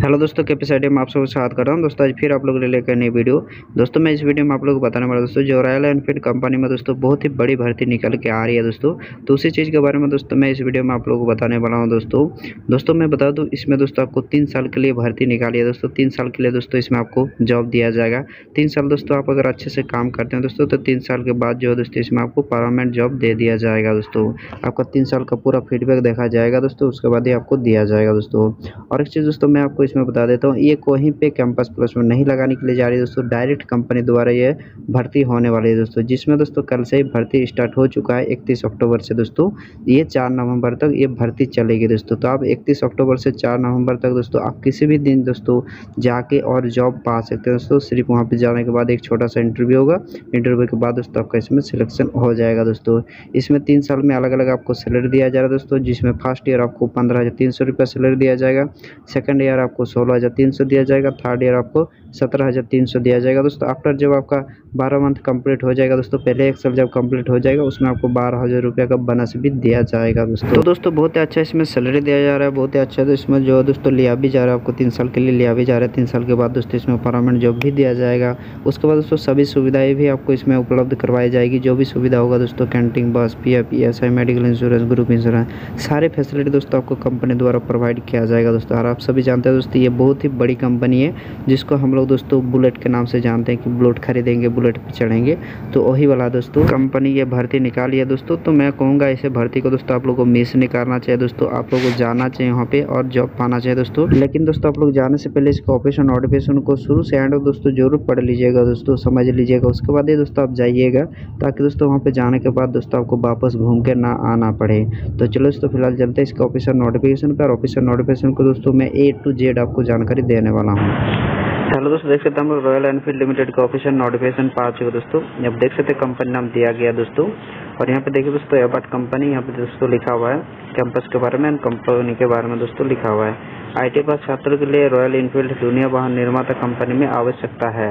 Hello दोस्तों, के episode में आप सबको स्वागत कर रहा हूँ। दोस्तों, आज फिर आप लोग ले लेकर नई वीडियो। दोस्तों, मैं इस वीडियो में आप लोगों को बताने वाला दोस्तों, जो रॉयल एनफील्ड कंपनी में, दोस्तों, बहुत ही बड़ी भर्ती निकल के आ रही है, दोस्तों। तो उसी चीज़ के बारे में, दोस्तों, मैं इस वीडियो में आप लोगों को बताने वाला हूँ, दोस्तों। दोस्तों, मैं बता दूँ, इसमें, दोस्तों, आपको तीन साल के लिए भर्ती निकाली है, दोस्तों। तीन साल के लिए, दोस्तों, इसमें आपको जॉब दिया जाएगा। तीन साल, दोस्तों, आप अगर अच्छे से काम करते हैं, दोस्तों तो तीन साल के बाद जो है, दोस्तों, इसमें आपको परमानेंट जॉब दे दिया जाएगा, दोस्तों। आपका तीन साल का पूरा फीडबैक देखा जाएगा, दोस्तों, उसके बाद ही आपको दिया जाएगा, दोस्तों। और एक चीज़, दोस्तों, मैं आपको इसमें बता देता हूँ। ये कहीं पे कैंपस प्लस में नहीं लगाने के लिए जा रही है दोस्तों। डायरेक्ट कंपनी द्वारा ये भर्ती होने वाली है दोस्तों। जिसमें दोस्तों कल से ही भर्ती स्टार्ट हो चुका है इकतीस अक्टूबर से दोस्तों। ये चार नवंबर तक ये भर्ती चलेगी दोस्तों। तो आप इकतीस अक्टूबर से चार नवंबर तक दोस्तों आप किसी भी दिन दोस्तों जाके और जॉब पा सकते हैं दोस्तों। सिर्फ़ वहाँ पर जाने के बाद एक छोटा सा इंटरव्यू होगा। इंटरव्यू के बाद दोस्तों आपका इसमें सिलेक्शन हो जाएगा दोस्तों। इसमें तीन साल में अलग अलग आपको सैलरी दिया जा रहा है दोस्तों। जिसमें फ़र्स्ट ईयर आपको पंद्रह हज़ार तीन सौ रुपया सैलरी दिया जाएगा। सेकंड ईयर आपको सोलह हज़ार तीन सौ दिया जाएगा। थर्ड ईयर आपको सत्रह हज़ार तीन सौ दिया जाएगा। दोस्तों आफ्टर जब आपका बारह मंथ कंप्लीट हो जाएगा, दोस्तों, पहले एक साल जब कंप्लीट हो जाएगा, उसमें आपको बारह हज़ार रुपये का बोनस भी दिया जाएगा, दोस्तों। तो दोस्तों, बहुत ही अच्छा इसमें सैलरी दिया जा रहा है, बहुत ही अच्छा तो इसमें जो दोस्तों लिया भी जा रहा है, आपको तीन साल के लिए लिया भी जा रहा है, तीन साल के बाद दोस्तों इसमें परमानेंट जॉब भी दिया जाएगा। उसके बाद दोस्तों, सभी सुविधाएँ भी आपको इसमें उपलब्ध करवाई जाएगी, जो भी सुविधा होगा दोस्तों canteen bus P F E S I medical insurance group insurance सारे फैसिलिटी दोस्तों आपको कंपनी द्वारा प्रोवाइड किया जाएगा, दोस्तों। और आप सभी जानते हैं दोस्तों ये बहुत ही बड़ी कंपनी है, जिसको हम लोग दोस्तों बुलेट के नाम से जानते हैं कि बुलेट खरीदेंगे, बुलेट पर चढ़ेंगे। तो वही वाला दोस्तों, कंपनी ये भर्ती निकाली है दोस्तों। तो मैं कहूँगा इसे भर्ती को दोस्तों आप लोग को मिस नहीं करना चाहिए दोस्तों। आप लोग को जाना चाहिए वहाँ पे और जॉब पाना चाहिए दोस्तों। लेकिन दोस्तों आप लोग जाने से पहले इसका ऑफिशियल नोटिफिकेशन को शुरू से एंड दोस्तों ज़रूर पढ़ लीजिएगा दोस्तों, समझ लीजिएगा। उसके बाद ही दोस्तों आप जाइएगा, ताकि दोस्तों वहाँ पे जाने के बाद दोस्तों आपको वापस घूम के ना आना पड़े। तो चलो दोस्तों, फ़िलहाल चलते हैं इसका ऑफिसर नोटिफिकेशन पर ऑफिसर नोटिफिकेशन को दोस्तों मैं ए टू जेड आपको जानकारी देने वाला हूँ। हेलो दोस्तों, देख सकते हैं हम लोग रॉयल एनफील्ड लिमिटेड का ऑफिशियल नोटिफिकेशन पा चुके दोस्तों। अब देख सकते हैं कंपनी नाम दिया गया दोस्तों। और यहाँ पे देखिए दोस्तों एबट कंपनी यहाँ पे दोस्तों लिखा हुआ है। कैंपस के बारे में कंपनी के बारे में दोस्तों लिखा हुआ है। आई पास छात्रों के लिए रॉयल इनफील्ड दुनिया वाहन निर्माता कंपनी में आवश्यकता है।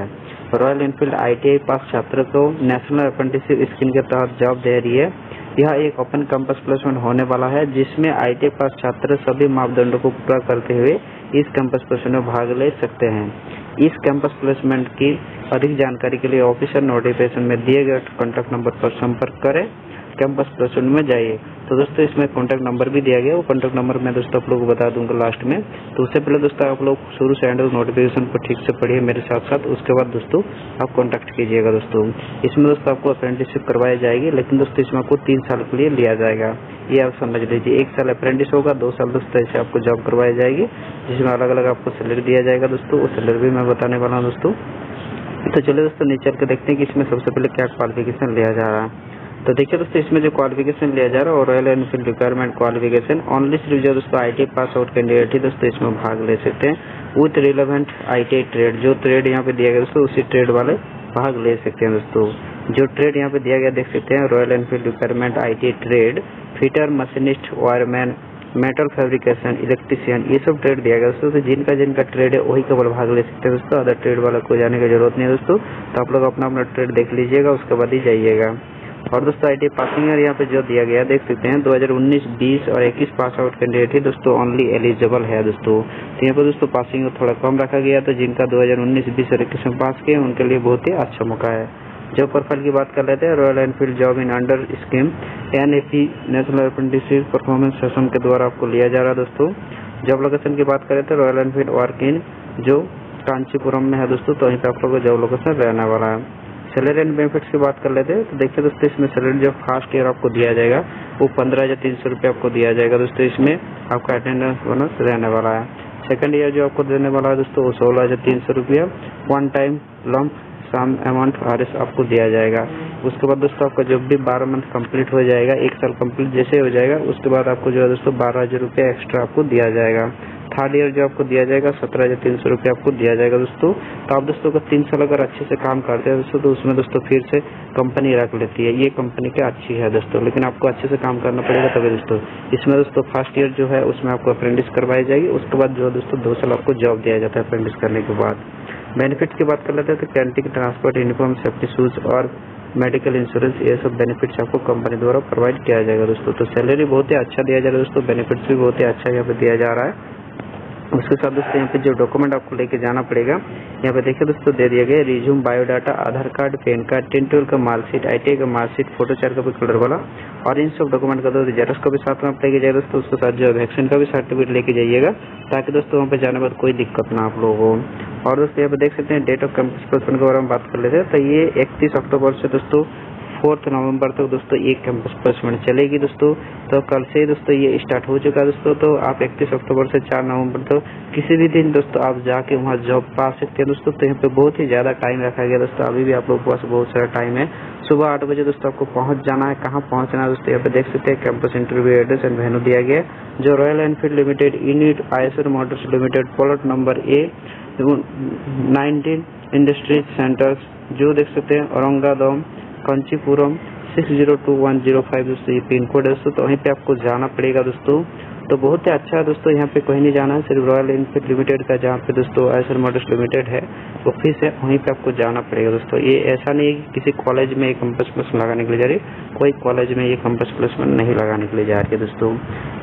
रॉयल इनफील्ड आई पास छात्रों को नेशनल अप्रेंटिसशिप स्कीम के तहत जॉब दे रही है। यह एक ओपन कैंपस प्लेसमेंट होने वाला है, जिसमें आई पास छात्र सभी मापदंडों को पूरा करते हुए इस कैंपस प्लेसमेंट में भाग ले सकते हैं। इस कैंपस प्लेसमेंट की अधिक जानकारी के लिए ऑफिसर नोटिफिकेशन में दिए गए कॉन्टैक्ट नंबर पर संपर्क करें। कैंपस प्लेसमेंट में जाइए। तो दोस्तों, इसमें कॉन्टैक्ट नंबर भी दिया गया। वो कॉन्टैक्ट नंबर मैं दोस्तों आप लोग को बता दूँगा लास्ट में। तो उससे पहले दोस्तों, आप लोग शुरू से एंड नोटिफिकेशन को ठीक से पढ़िए मेरे साथ साथ। उसके बाद दोस्तों, आप कॉन्टैक्ट कीजिएगा दोस्तों। इसमें दोस्तों आपको अप्रेंटिसशिप करवाई जाएगी, लेकिन दोस्तों इसमें आपको तीन साल के लिए लिया जाएगा। ये आप समझ लीजिए, एक साल अप्रेंटिस होगा, दो साल दोस्तों ऐसे आपको जॉब करवाई जाएगी, जिसमें अलग अलग आपको सैलरी दिया जाएगा दोस्तों, वो सैलरी भी मैं बताने वाला हूँ दोस्तों। तो चलिए दोस्तों नीचे के देखते हैं कि इसमें सबसे पहले क्या क्वालिफिकेशन लिया जा रहा है। तो देखिए दोस्तों, इसमें जो क्वालिफिकेशन लिया जा रहा है Royal Enfield requirement qualification only सिर्फ़ जो दोस्तों आई पास आउट कैंडिडेट ही दोस्तों इसमें भाग ले सकते हैं विथ रिलेवेंट आई ट्रेड जो ट्रेड यहाँ पे दिया गया दोस्तों, उसी ट्रेड वाले भाग ले सकते हैं दोस्तों। जो ट्रेड यहाँ पे दिया गया देख सकते हैं Royal Enfield requirement IT trade fitter machinist wireman metal fabrication electrician ये सब ट्रेड दिया गया। दोस्तों तो जिनका जिनका ट्रेड है वही केवल भाग ले सकते हैं दोस्तों। अदर ट्रेड वाला को जाने की ज़रूरत नहीं है दोस्तों। तो आप लोग अपना अपना ट्रेड देख लीजिएगा उसके बाद ही जाइएगा। और दोस्तों आई टी पासिंग यहाँ पे जो दिया गया देख सकते हैं 2019, 20 और 21 पास आउट कैंडिडेट ही दोस्तों ओनली एलिजिबल है दोस्तों। तो यहाँ पे दोस्तों पासिंग थोड़ा कम रखा गया तो जिनका 2019, 20 और इक्कीस में पास किए उनके लिए बहुत ही अच्छा मौका है। जो प्रोफ़ाइल की बात कर लेते हैं Royal Enfield job in under scheme an national apprenticeship performance session के द्वारा आपको लिया जा रहा है दोस्तों। जॉब लोकेशन की बात करें तो रॉयल एनफील्ड वर्क इन जो कांचीपुरम में है दोस्तों तो वहीं पे आप लोग का जॉब लोकेशन रहने वाला है। सैलरी एंड बेनिफिट्स की बात कर लेते हैं तो देखिए दोस्तों, इसमें सैलरी जो फ़र्स्ट ईयर आपको दिया जाएगा, वो पंद्रह हज़ार तीन सौ रुपये आपको दिया जाएगा दोस्तों, इसमें आपका अटेंडेंस बोनस रहने वाला है। सेकंड ईयर जो आपको देने वाला है दोस्तों, वो सोलह हज़ार तीन सौ रुपया one time lump sum amount are आपको दिया जाएगा। उसके बाद दोस्तों आपका जब भी बारह मंथ कंप्लीट हो जाएगा, एक साल कंप्लीट जैसे हो जाएगा, उसके बाद आपको जो है दोस्तों बारह हज़ार रुपया एक्स्ट्रा आपको दिया जाएगा। थर्ड ईयर जो आपको दिया जाएगा, सत्रह हज़ार तीन सौ रुपये आपको दिया जाएगा दोस्तों। तो आप दोस्तों का तीन साल अगर अच्छे से काम करते हैं दोस्तों तो उसमें दोस्तों फिर से कंपनी रख लेती है। ये कंपनी क्या अच्छी है दोस्तों, लेकिन आपको अच्छे से काम करना पड़ेगा तभी दोस्तों। इसमें दोस्तों फ़र्स्ट ईयर जो है, उसमें आपको अप्रेंटिस करवाई जाएगी। उसके बाद जो है दोस्तों दो साल आपको जॉब दिया जाता है अप्रेंटिस करने के बाद। बेनिफिट्स की बात कर लेते हैं तो canteen transport uniform safety shoes और मेडिकल इंश्योरेंस ये सब बेनिफिट्स आपको कंपनी द्वारा प्रोवाइड किया जाएगा दोस्तों। तो सैलरी बहुत ही अच्छा दिया जा रहा है दोस्तों बेनिफिट्स भी बहुत ही अच्छा यहाँ पे दिया जा रहा है। उसके साथ दोस्तों यहाँ पे जो डॉक्यूमेंट आपको लेके जाना पड़ेगा, यहाँ पे देखिए दोस्तों दे दिया गया resume biodata Aadhaar card PAN card ten twelve का मार्कशीट आई का मार्कशीट फ़ोटो चार का भी कलर वाला और इन सब डॉक्यूमेंट का दोस्तों जेरस का भी साथ में आप लेके जाए दोस्तों, उसके साथ जो वैक्सीन का भी सर्टिफिकेट लेके जाइएगा, ताकि दोस्तों वहाँ पे जाने के बाद कोई दिक्कत ना आप लोगों को। और दोस्तों, यहाँ पे देख सकते हैं डेट ऑफ़ कैंपस प्लेसमेंट के बारे में बात कर लेते हैं। तो ये इकतीस अक्टूबर से दोस्तों फोर्थ नवंबर तक दोस्तों, ये कैंपस प्लेसमेंट चलेगी दोस्तों। तो कल से दोस्तों, ये स्टार्ट हो चुका है दोस्तों। तो आप इकतीस अक्टूबर से चार नवंबर तक किसी भी दिन दोस्तों, आप जाके वहाँ जॉब पा सकते हैं दोस्तों। तो यहाँ पे बहुत ही ज़्यादा टाइम रखा गया दोस्तों। अभी भी आप लोगों के पास बहुत सारा टाइम है। सुबह आठ बजे दोस्तों, आपको पहुँच जाना है। कहाँ पहुँचना है दोस्तों, यहाँ पे देख सकते हैं campus interview address and venue दिया गया जो Royal Enfield limited unit ISR motors limited plot number A nineteen industries centres जो देख सकते हैं, Aurangabad, Kanchipuram six zero two one zero five दोस्तों ये पिन कोड है दोस्तों तो वहीं पे आपको जाना पड़ेगा दोस्तों। तो बहुत ही अच्छा है दोस्तों, यहाँ पे कहीं नहीं जाना है, सिर्फ़ रॉयल एनफील्ड लिमिटेड का जहाँ पे दोस्तों आयसर मोटर्स लिमिटेड है ऑफ़िस है, वहीं पे आपको जाना पड़ेगा दोस्तों। ये ऐसा नहीं है कि किसी कॉलेज में ये कंपस प्लेसमेंट लगाने के लिए जा रही है, कोई कॉलेज में ये कंपस प्लेसमेंट नहीं लगाने के लिए जा रही है दोस्तों।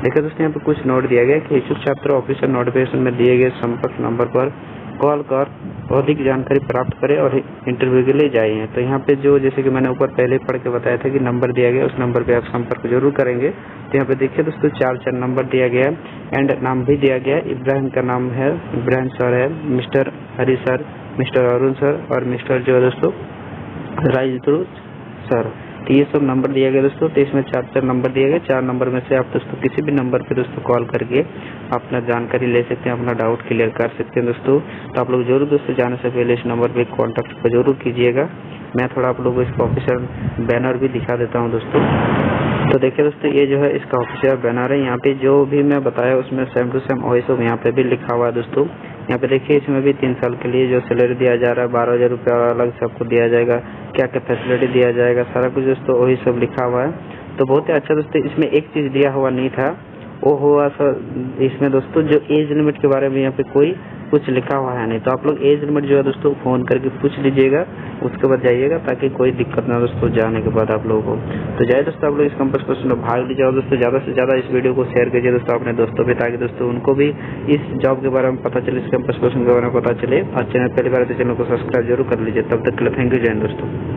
देखिए दोस्तों, यहाँ पे कुछ नोट दिया गया कि इच्छुक छात्र ऑफिसर नोटिफिकेशन में दिए गए संपर्क नंबर पर कॉल कर, अधिक जानकारी प्राप्त करें और इंटरव्यू के लिए जाइए। तो यहाँ पे जो जैसे कि मैंने ऊपर पहले पढ़ के बताया था कि नंबर दिया गया, उस नंबर पे आप संपर्क ज़रूर करेंगे। तो यहाँ पे देखिए दोस्तों, चार चार नंबर दिया गया एंड नाम भी दिया गया। इब्राहिम का नाम है, इब्राहिम सर है, mister Hari sir mister Arun sir और मिस्टर जो है दोस्तों राजद्रू सर तो ये सब नंबर दिया गया दोस्तों तो इसमें चार चार नंबर दिए गए चार नंबर में से आप दोस्तों किसी भी नंबर पे दोस्तों कॉल करके अपना जानकारी ले सकते हैं, अपना डाउट क्लियर कर सकते हैं दोस्तों। तो आप लोग ज़रूर दोस्तों जाने से पहले इस नंबर पे कॉन्टेक्ट ज़रूर कीजिएगा। मैं थोड़ा आप लोगों को इसका ऑफिशियल बैनर भी दिखा देता हूँ दोस्तों। तो देखिए दोस्तों, ये जो है इसका ऑफिशियल बैनर है। यहाँ पे जो भी मैं बताया, उसमें सेम टू सेम वही सब यहाँ पे भी लिखा हुआ है दोस्तों। यहाँ पे देखिए, इसमें भी तीन साल के लिए जो सैलरी दिया जा रहा है, बारह हज़ार रुपया अलग से आपको दिया जाएगा। क्या क्या फैसिलिटी दिया जाएगा, सारा कुछ दोस्तों, वही सब लिखा हुआ है। तो बहुत ही अच्छा दोस्तों, इसमें एक चीज़ दिया हुआ नहीं था। वो हुआ सर, इसमें दोस्तों, जो एज लिमिट के बारे में यहाँ पे कोई कुछ लिखा हुआ है नहीं। तो आप लोग एज लिमिट जो है दोस्तों फ़ोन करके पूछ लीजिएगा, उसके बाद जाइएगा, ताकि कोई दिक्कत ना दोस्तों, जाने के बाद आप लोगों को। तो जाए दोस्तों, आप लोग इस कंपस क्वेश्चन में भाग लीजिए दोस्तों, ज़्यादा से ज़्यादा इस वीडियो को शेयर कीजिए दोस्तों, अपने दोस्तों भी ताकि दोस्तों उनको भी इस जॉब के बारे में पता चले, इस कैंपस क्वेश्चन के बारे में पता चले। और चैनल पहली बार तो चैनल को सब्सक्राइब ज़रूर कर लीजिए। तब तक के लिए थैंक यू जैन दोस्तों।